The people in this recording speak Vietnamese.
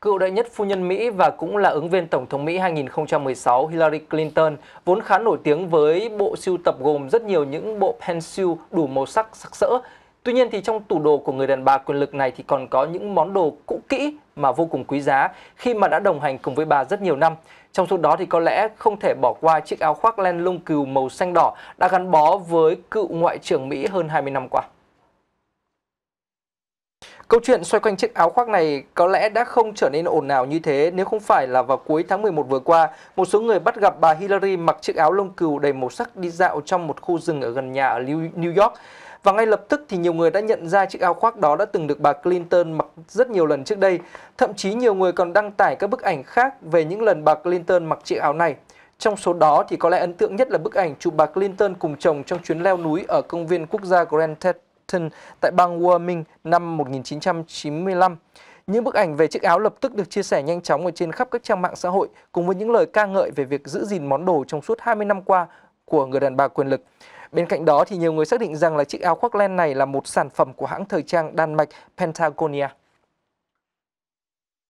Cựu đại nhất phu nhân Mỹ và cũng là ứng viên Tổng thống Mỹ 2016 Hillary Clinton, vốn khá nổi tiếng với bộ sưu tập gồm rất nhiều những bộ pencil đủ màu sắc sắc sỡ. Tuy nhiên thì trong tủ đồ của người đàn bà quyền lực này thì còn có những món đồ cũ kỹ mà vô cùng quý giá khi mà đã đồng hành cùng với bà rất nhiều năm. Trong số đó thì có lẽ không thể bỏ qua chiếc áo khoác len lông cừu màu xanh đỏ đã gắn bó với cựu ngoại trưởng Mỹ hơn 20 năm qua. Câu chuyện xoay quanh chiếc áo khoác này có lẽ đã không trở nên ồn ào như thế nếu không phải là vào cuối tháng 11 vừa qua, một số người bắt gặp bà Hillary mặc chiếc áo lông cừu đầy màu sắc đi dạo trong một khu rừng ở gần nhà ở New York. Và ngay lập tức thì nhiều người đã nhận ra chiếc áo khoác đó đã từng được bà Clinton mặc rất nhiều lần trước đây. Thậm chí nhiều người còn đăng tải các bức ảnh khác về những lần bà Clinton mặc chiếc áo này. Trong số đó thì có lẽ ấn tượng nhất là bức ảnh chụp bà Clinton cùng chồng trong chuyến leo núi ở công viên quốc gia Grand Teton tại bang Wyoming năm 1995. Những bức ảnh về chiếc áo lập tức được chia sẻ nhanh chóng ở trên khắp các trang mạng xã hội, cùng với những lời ca ngợi về việc giữ gìn món đồ trong suốt 20 năm qua của người đàn bà quyền lực. Bên cạnh đó thì nhiều người xác định rằng là chiếc áo khoác len này là một sản phẩm của hãng thời trang Đan Mạch Pentagonia.